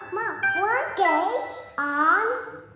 Mom, one day on.